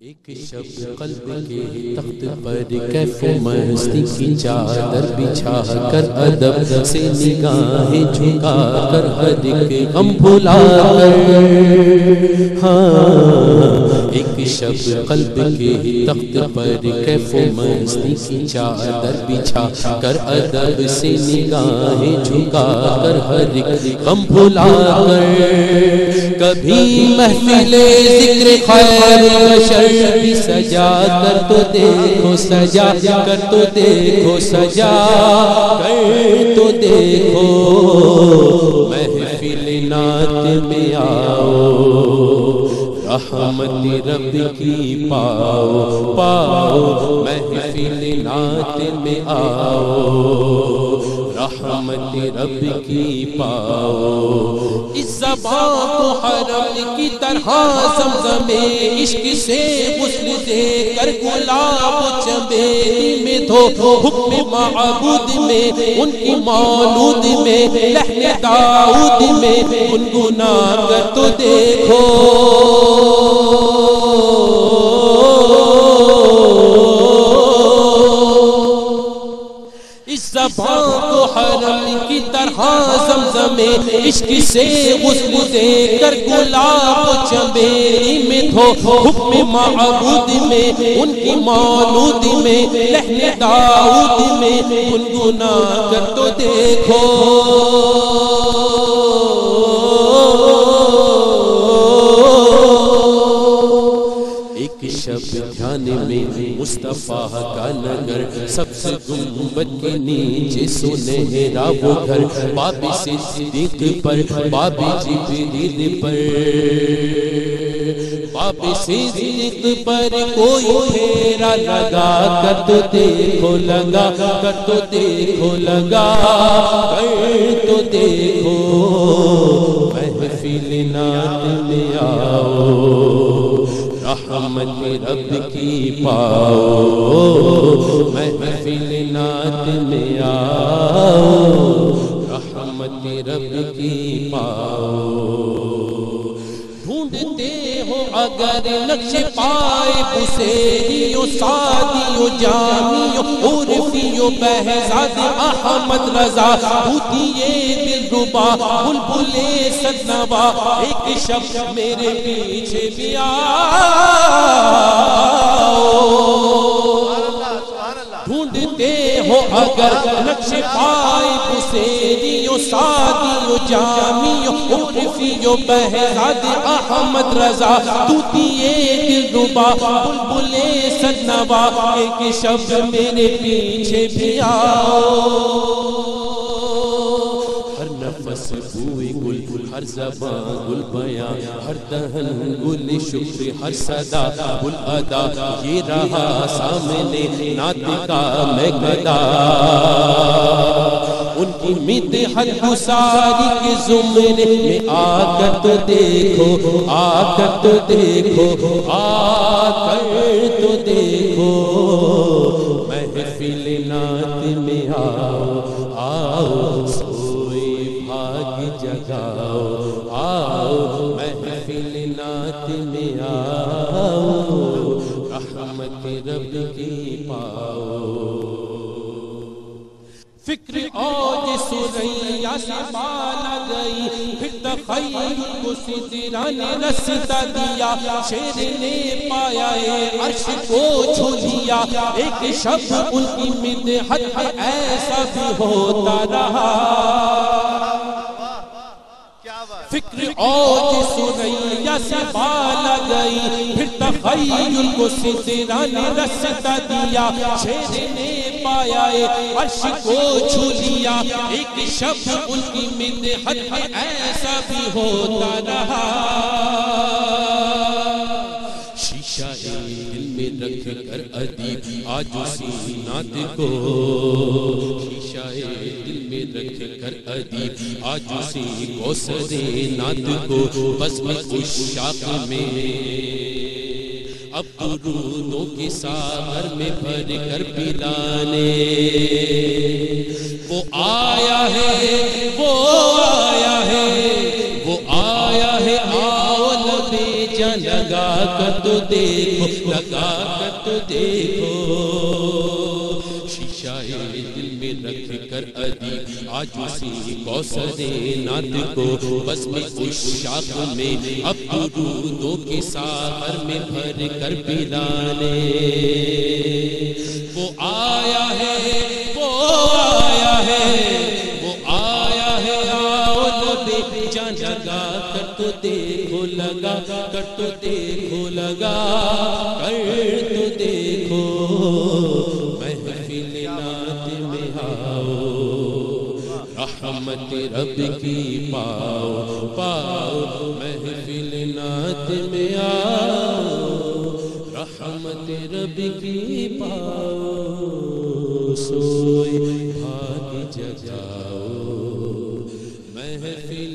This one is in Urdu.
ایک شب قلب کے تخت پر کیف مستی کی چادر بچھا کر ادب سے نگاہیں جھکا کر ہر غم بھلا کر۔ ہاں۔ ایک شب قلب کے تخت پر کیف و مستی کی چادر بچھا کر ادب سے نگاہیں جھکا کر ہر غم بھلا کر۔ کبھی محفل ذکر خیر بشر بھی سجا کر تو دیکھو، سجا کر تو دیکھو، سجا کر تو دیکھو۔ محفل نات میں آؤ۔ رحمت رب کی پاؤ پاؤ محفل نات میں آؤ۔ رحمت رب کی پاؤ۔ اس زبان کو حرم کی طرح زمزم عشق سے غسل دے کر گلاب چمیلی میں دھو۔ حکم معبود میں، ان کی مولود میں، لحن داؤد میں ان گناہ کر تو دیکھو۔ اس زبان کو کی طرح زمزمے، عشق سے غسل دے کر گلاب چمیلی میں دھو۔ حکم معبود میں، ان کی مولود میں، لہن داؤد میں ان گناہ کر تو دیکھو۔ مصطفیٰ کا نگر، سب سے گنبد کے نیچے سنہرا وہ گھر۔ باب صدیق پر باب جبریل پر۔ باب صدیق پر کوئی پھیرا لگا کر تو دیکھو لگا کر تو دیکھو لگا کر تو دیکھو۔ محفل نات میں آؤ۔ رحمت رب کی پاؤ محفل نات میں آؤ رحمت رب کی پاؤ۔ اگر نقش پائے بسیریو سادیو جامیو عرفیو بہزاد احمد رضا بھوتیے دل ربا بلبلے سدنبا ایک شب میرے پیچھے بھی ڈھونڈتے ہو اگر نقش پائے بسیریو سادیو جامیو عرفیو بہزاد احمد رضا توتیے دل ربا بلبلے سنوا، ایک شب میرے پیچھے بھی آؤ۔ نفس بوئی گل ہر زبان گل بیان ہر دہن گل شکر، ہر صدا گل ادا، یہ رہا سامنے نات کا میں گدا ان کی مت حد گساری کے زمرے میں آ دیکھو آ دیکھو، آ کر تو دیکھو۔ محفل نات میں آؤ آؤ۔ رب کی پاؤ۔ فکر اوج سریا سے بالا گئی پھر تخیل کو سدرا نے رستا دیا۔ شیر نے پایا اے عرش کو چھو لیا۔ ایک شب ان کی مدحت ایسا بھی ہوتا رہا۔ فکر اور سریا سے بالا گئی پھر تخیل کو سدرا نے رستا دیا، شیر نے پایا، عرش کو چھو لیا۔ ایک شب ان کی مدحت ایسا بھی ہوتا رہا۔ شیشہ دل میں رکھ کر ادیب آج اسی نات کو۔ شیشہ دل میں رکھ کر ادیب آج اسی کو، سرے نات کو۔ بس میں اشاق میں۔ اب درودوں کے ساغر میں بھر کر پلانے وہ آیا ہے، وہ لگا تو دیکھو لگا تو دیکھو۔ شیشہ دل میں رکھ کر ادی آج اسی کوسر نات کو۔ بس میں اس شاق میں اب درودوں کے ساہر میں بھر کر پلانے لگا کر تو دیکھو لگا کر تو دیکھو لگا کر تو دیکھو محفل نات میں آؤ رحمت رب کی پاؤ پاؤ محفل نات میں آؤ رحمت رب کی پاؤ سوئی بھاگ جگاؤ محفل